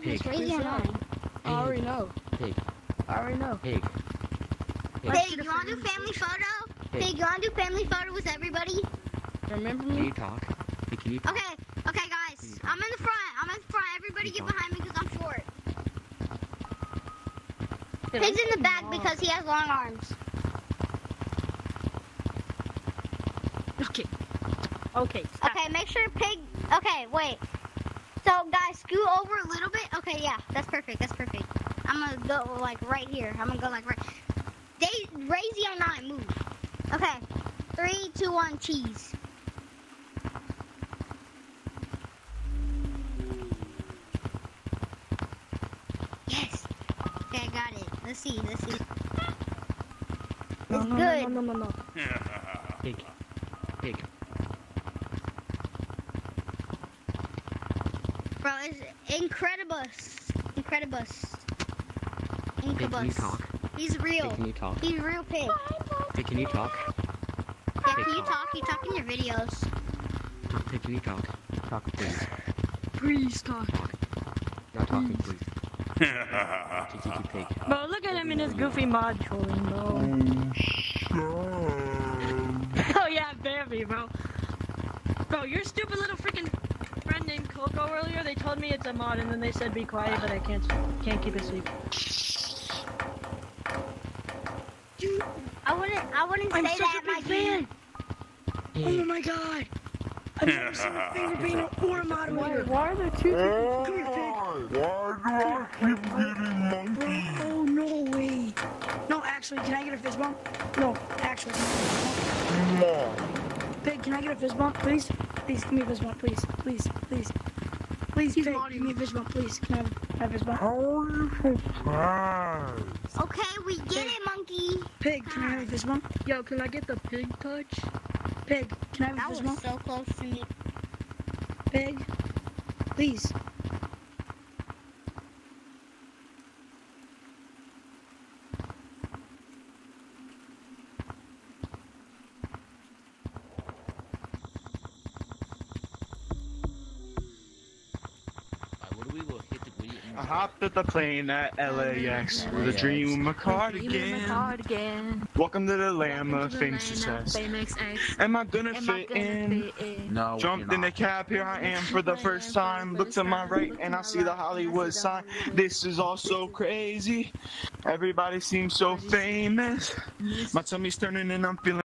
Pig. Crazy or not? I already know. Pig. I already know. Pig. Pig, you want to do family photo? Pig. Pig, you want to do family photo with everybody? Remember Can you me? talk? Pig, can you talk? Okay, okay, guys. I'm in the front. I'm in the front. Everybody get behind me because I'm short. Pig's in the back because he has long arms. Okay. Okay. Stop. Okay, make sure Pig. Okay, wait. So, guys, scoot over a little bit. Okay, yeah, that's perfect. That's perfect. I'm gonna go like right here. I'm gonna go like right. They Razy or not move. Okay, three, two, one, cheese. Yes. Okay, I got it. Let's see. Let's see. No, It's no, good. no, no, no, no. Pig. Pig. Bro, it's Incredibus. Incredibus. Pig, can you talk? He's real. Pig, can you talk? He's real pig. Pig, can you talk? Yeah, can you talk? You talk in your videos. Pig, can you talk? Talk, please. Please talk. Not talking, please. Pig, pig, pig. Bro, look at him in his goofy mod trolling, bro. oh, oh yeah, baby, bro. Bro, you're stupid little freaking friend named Coco earlier, they told me it's a mod and then they said be quiet, but I can't can't keep it asleep. I wouldn't. I wouldn't I'm say such that, a big fan. Oh my god. I've never seen a finger painter or a moderator. Why are there two Come here, oh, pig. Why do I keep getting monkey? Oh no way. No, actually, can I get a fist bump? No, actually. Mom. Pig, can I get a fist bump, please? Please, give me a fist bump, please. Please, please. Please, Pig, give me a fist bump, please. Can I have, have a fist bump? How are? Okay, we get it, monkey. Pig, can I have a ah. fist bump? Yo, can I get the pig touch? Pig, can I have a That fist was so close to me. Pig, please. I hopped at the plane at LAX with a dream of a cardigan. Welcome to the land of fame success. Am I gonna fit in? No. Jumped in the cab, here I am for the first time. Look to my right and I see the Hollywood sign. This is all so crazy. Everybody seems so famous. My tummy's turning and I'm feeling.